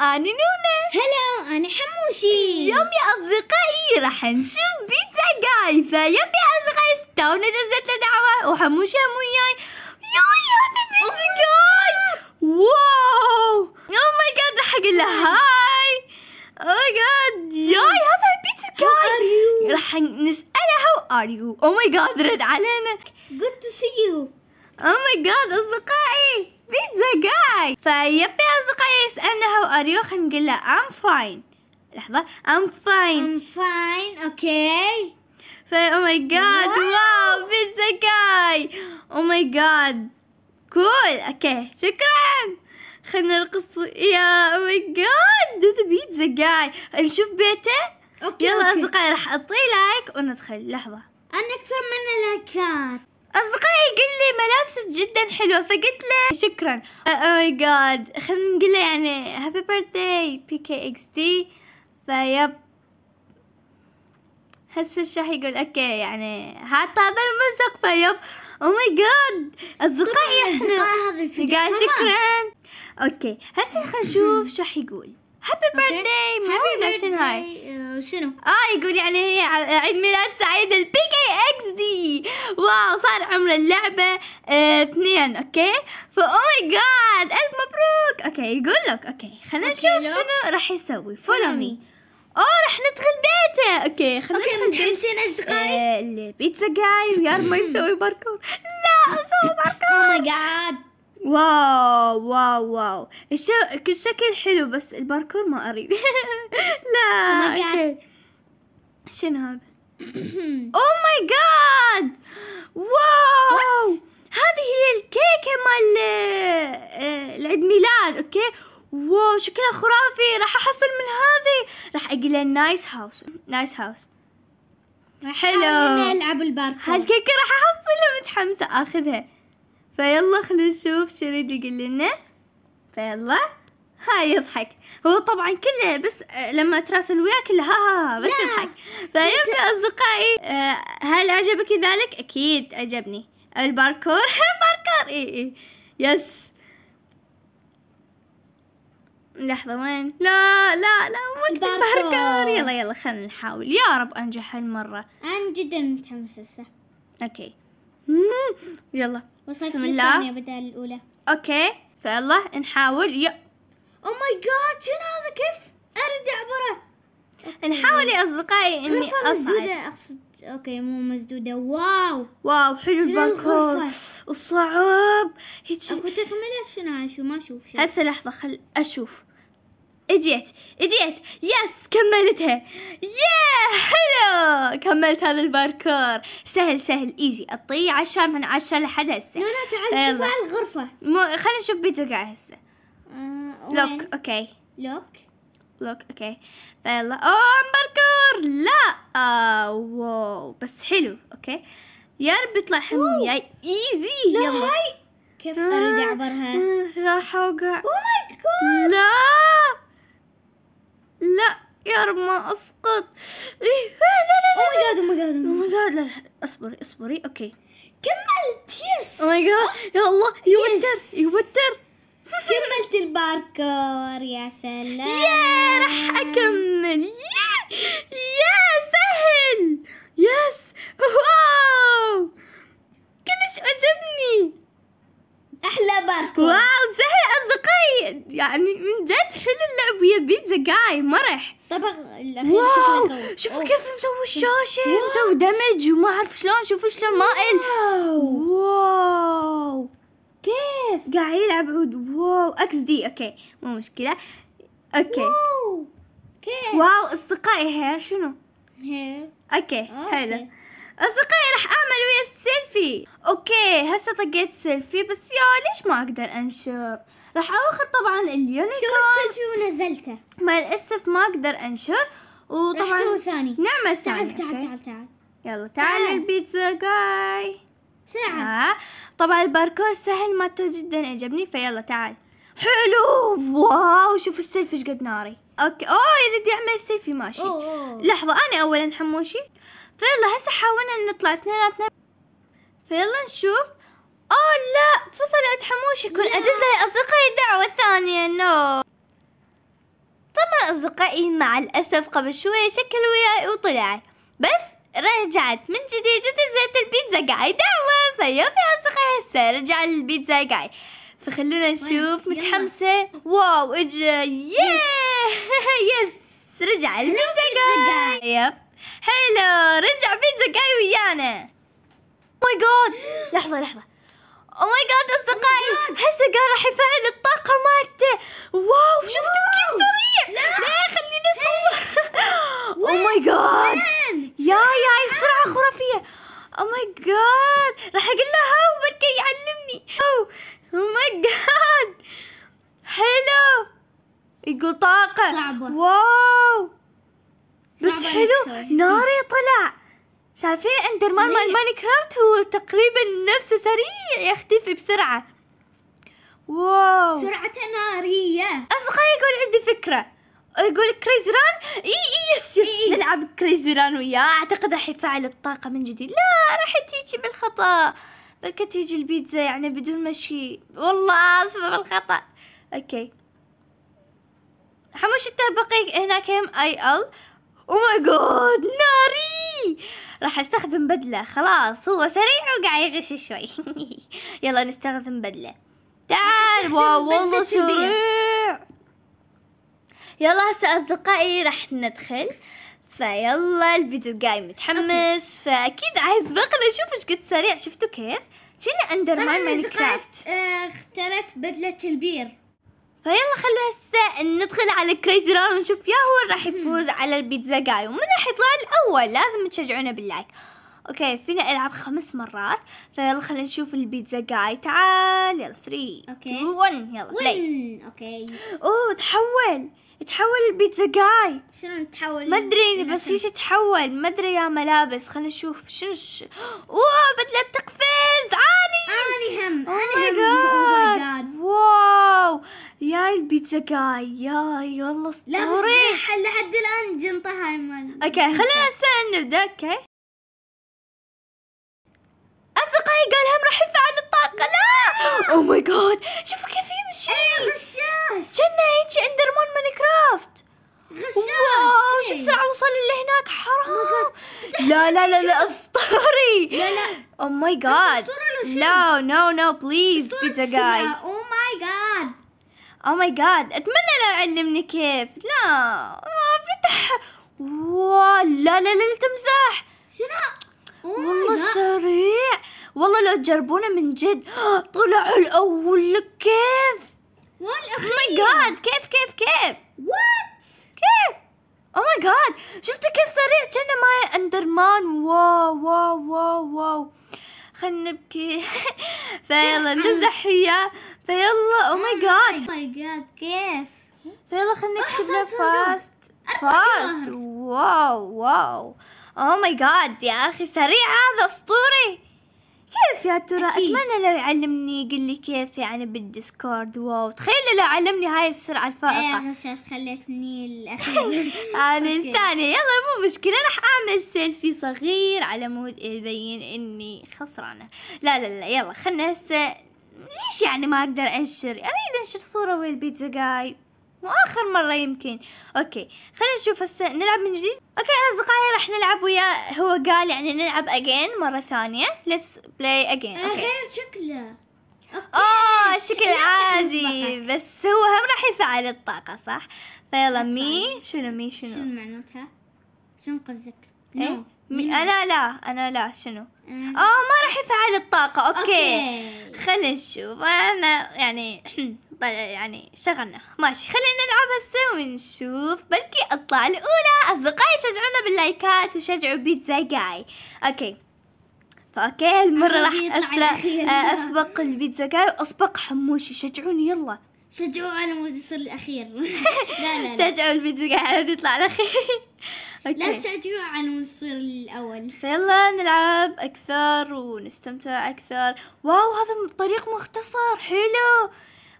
أنا نونا هلا أنا حموشي. اليوم يا أصدقائي راح نشوف بيتزا جاي فيب يا أصدقائي تونا دزت دعوة وحموشي هم وياي ياي. هذا بيتزا جاي wow. oh my God راح أقول له hi. oh God ياي هذا بيتزا جاي راح نسأله how are you oh my God رد علينا. Good to see you. oh my God أصدقائي. بيتزا جاي! فيبي أصدقائي يسالنا how are you خلينا نقول له I'm fine لحظة I'm fine I'm fine. okay فا oh my God wow Pizza Guy! oh my God cool okay شكرا. خلينا نرقص يا oh my God ذا بيتزا جاي نشوف بيته. okay يلا okay. أصدقائي راح أعطيه like وندخل لحظة. أنا أكثر من اللايكات. أصدقائي قل لي ملابسك جدا حلوة فقلت له شكرا. oh my God خلينا نقول له يعني happy birthday PK XD فيب. هسه إيش راح يقول؟ okay يعني هات هذا المزق فيب. oh my God أصدقائي إحنا. قال. شكرا. okay هسه خلينا نشوف شو راح يقول. happy. birthday مو ولا شنو هاي. آه، شنو؟ آه يقول يعني هي عيد ميلاد سعيد ال PK XD wow صار عمر اللعبة آه، اثنين okay؟ فا oh my God ألف مبروك! okay يقول لك okay خلينا نشوف. شنو راح يسوي. follow me أوه راح ندخل بيته. okay خلينا okay. متحمسين أصدقائي؟ آه، البيتزا جاي ويار ما يسوي باركور لا أسوي باركور oh my God wow wow wow. الش... الشكل حلو بس الباركور ما أريد. لا Oh. okay. شنو هذا؟ oh my God wow! هذه هي الكيكة مال آه، العيد ميلاد okay؟ wow شكلها خرافي راح أحصل من هذه؟ راح أقول له nice house nice house. حلو. نلعب الباركور. هالكيكة راح احصلها متحمسة آخذها. فيلا خلينا نشوف شو يريد يقول لنا. فيلا. هاي يضحك. هو طبعا كله بس آه، لما أتراسل وياه كله ها ها, ها بس لا. يضحك. فيبقى أصدقائي آه، هل عجبك ذلك؟ أكيد عجبني الباركور؟ باركور إي إي. yes لحظة وين؟ لا لا لا وقت الباركور. يلا يلا خلينا نحاول. يا رب أنجح هالمرة. أنا جدا متحمسة. هسه okay يلا. وصلت بسم الله. للثانية بدل الأولى. okay. فيلا نحاول. يا. oh my god شنو هذا كيف أرد أعبره نحاول يا اصدقائي اني اصعد أقصد okay مو مسدودة wow wow حلو الباركور؟ وصعب هيك أكو تكملة شنو شو ما أشوف شيء هسه لحظة خل أشوف اجيت اجيت yes كملتها يا حلو كملت هذا الباركور سهل سهل easy اطي عشرة من عشرة لحد هسه نونا تعال شوف الغرفة. مو خلينا نشوف بيتر قاعد هسه. آه،؟ look okay look look okay فيلا. oh باركور لا! آه wow بس حلو okay يا رب يطلع وياي easy لا يلا. هاي! كيف أرد أعبرها؟ آه، راح أوقع. oh my god لا! لا يا رب ما أسقط. إيه لا oh لا my god oh my god لا لا لا لا. اصبري اصبري okay كملت yes oh my god يا الله يوتر. يوتر كملت الباركور يا سلام. يا راح أكمل. يا يا سهل. yes. wow. كلش عجبني أحلى باركور wow سهل أصدقائي. يعني من جد حلو اللعب ويا بيتزا جاي. مرح طبعا الاخير شكله شوفوا. كيف مسوي الشاشة مسوي دمج وما أعرف شلون. شوفوا شلون مائل. wow. كيف؟ قاعد يلعب عود. wow XD okay مو مشكلة. okay wow كيف wow أصدقائي here شنو؟ here. okay. حلو. أصدقائي راح أعمل ويا السيلفي okay هسه طقيت سيلفي بس يا ليش ما أقدر أنشر؟ راح أخذ طبعا ال unicorn. سويت سيلفي ونزلته؟ مع الأسف ما أقدر أنشر. وطبعا ثاني. نعمل تعال ثاني تعال okay؟ تعال تعال. يلا تعال تعال. البيتزا جاي بسرعة آه. طبعا الباركور سهل مالته جدا عجبني فيلا تعال. حلو. wow شوف السيلفي إيش قد ناري. okay. oh يريد يعمل سيلفي ماشي. oh oh. لحظة أنا أولا حموشي. فيلا هسه حاولنا نطلع اثنيناتنا. فيلا نشوف. oh لا فصلت حموشي كل لا. أدز لي أصدقائي دعوة ثانية no أصدقائي مع الأسف قبل شوي شكل وياي وطلع. بس رجعت من جديد ونزلت ال PizzaGuy دعوة فيا في أصدقائي هسه رجع ال PizzaGuy فخلونا نشوف يلا. متحمسة. wow اجا yes yes رجع ال PizzaGuy yep حلو رجع PizzaGuy ويانا. my god لحظة لحظة. oh my god أصدقائي. هسه قال راح يفعل الطاقة مالته. wow شفتوا كيف سريع لا خليني أصور. oh my god يا يا سرعة خرافية. oh my god راح أقول له how بلكي يعلمني? oh my god حلو. يقول طاقة. صعبة. wow. بس صعبة حلو. ناري طلع. شايفين Enderman. مال Minecraft؟ هو تقريبا نفسه سريع يختفي بسرعة. wow. سرعته نارية. اصدقائي يقول عندي فكرة. يقول Crazy Run إي إي yes yes. إي. نلعب Crazy Run وياه. أعتقد راح يفعل الطاقة من جديد. لا راح تيجي بالخطأ. بلكي تيجي البيتزا يعني بدون مشي والله اسفة بالخطأ. okay. حموش انت بقي هناك هم أي أل. oh my god ناري! راح أستخدم بدلة. خلاص هو سريع وقاعد يغش شوي. يلا نستخدم بدلة. تعال wow والله. سريع. يلا هسه أصدقائي راح ندخل. فيلا الفيديو جاي متحمس فأكيد عايز بقنا نشوف إيش قد سريع. شفتوا كيف؟ كأنه Ender أصدقائي، Minecraft اخترت بدلة البير. فيلا خلينا هسه ندخل على Crazy Run ونشوف يا هو راح يفوز على البيتزا جاي ومن راح يطلع الأول لازم تشجعونا بال like. okay فينا ألعب خمس مرات. فيلا خلينا نشوف البيتزا جاي تعال يلا 3 okay. 2 1 يلا play okay. oh تحول. تحول البيتزا جاي. شنو نتحول ما أدري بس شنو؟ هي تتحول ما أدري يا ملابس. خلينا نشوف. شنو ش... oh بدلة تقفز عالي آني هم. آني هم. oh my god god wow يا البيتزا جاي. ياي والله لا بس اسطوري لح- لحد الآن جنطة هاي مال. okay خلينا هسه نبدأ. okay. أصدقائي قال هم راح يفعل الطاقة. لا! oh my God شوفوا كيف يمشي غشاش كنا هيك Enderman Minecraft واو شو غشاش بسرعة وصل لهناك حرام لا لا لا لا اسطوري لا لا oh my God؟ لا no no please Pizza Guy oh my God oh my God أتمنى لو علمني كيف. لا ما فتح. واو لا لا لا تمزح. شنو؟ اوه والله سريع. والله لو تجربونه من جد. طلع الأول. لك كيف أو ماي جاد كيف كيف كيف؟ what كيف؟ oh my God شفتوا كيف سريع كنا ماي Enderman. واو واو واو واو. خلنا نبكي. فيلا نمزح وياه فيلا oh my God my God كيف؟ فيلا خلنا نكتب له أحسن صندوق. fast Fast. واو واو. oh my God يا أخي سريع هذا أسطوري. كيف يا ترى؟ أكيد. أتمنى لو يعلمني يقول لي كيف يعني بال Discord. واو. تخيل لو علمني هاي السرعة الفائقة. إيه غشاش خليتني الأخير. أنا okay. الثانية يلا مو مشكلة. راح أعمل سيلفي صغير على مود يبين إني خسرانة. لا لا لا يلا خلنا هسه. ليش يعني ما أقدر أنشر؟ أريد أنشر صورة ويا البيتزا جاي. مو آخر مرة يمكن. okay خلينا نشوف هسه نلعب من جديد؟ okay أصدقائي راح نلعب وياه هو قال يعني نلعب اجين مرة ثانية. Let's play again. آه، okay. غير شكله. okay. آه شكل عادي. بس هو هم راح يفعل الطاقة صح؟ فيلا. me شنو me شنو؟ شنو معناتها؟ شنو قصدك؟ إيه. me-. أنا لا أنا لا شنو. آه ما راح يفعل الطاقة okay. okay. خلينا نشوف. أنا يعني يعني شغلنا. ماشي خلينا نلعب هسه ونشوف. بلكي اطلع الأولى. أصدقائي شجعونا باللايكات وشجعوا Pizza Guy. okay. ف okay هالمرة راح الأخير. آه، أسبق البيتزا جاي وأسبق حموشي. شجعوني يلا. شجعوا على مود يصير الأخير. لا لا لا. شجعوا البيتزا جاي على مود يطلع الأخير. لا okay تشجعوا على مود يصير الأول. فيلا نلعب أكثر ونستمتع أكثر. واو هذا طريق مختصر. حلو.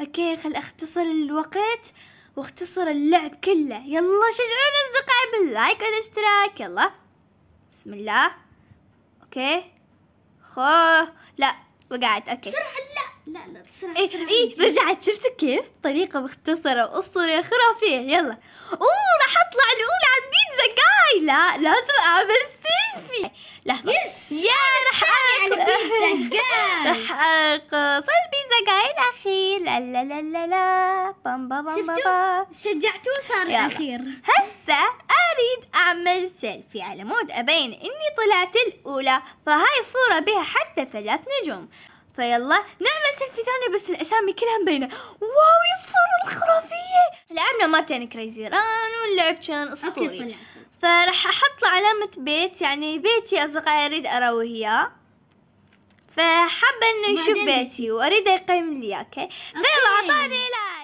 okay خل أختصر الوقت واختصر اللعب كله. يلا شجعونا أصدقائي بال like والاشتراك. يلا. بسم الله. okay. خو لا وقعت. okay. بسرعة لا. لا لا بسرعة إيه بسرعة إيه رجعت شفتوا كيف؟ طريقة مختصرة وأسطورية خرافية. يلا. أوه راح أطلع الأولى على البيتزا جاي. لا لازم أعمل سيلفي. لحظة. yes يا راح على Pizza Guy. راح أقص البيتزا جاي الاخير لا لا لا لا لا. bam bam bam شفتوا؟ bam. شجعتوه صار. الأخير. هسه أريد أعمل سيلفي على مود أبين إني طلعت الأولى فهاي الصورة بها حتى ثلاث نجوم. فيلا نعمل سيلفي ثانية بس الأسامي كلها مبينة. واو يا الصورة الخرافية. لعبنا مرتين Crazy Run واللعب كان okay أسطوري. طلع. فراح أحط له علامة بيت يعني بيتي أصدقائي أريد أروي اياه فحابة إنه يشوف بيتي وأريد يقيم لي okay؟ فيلا okay. أعطاني like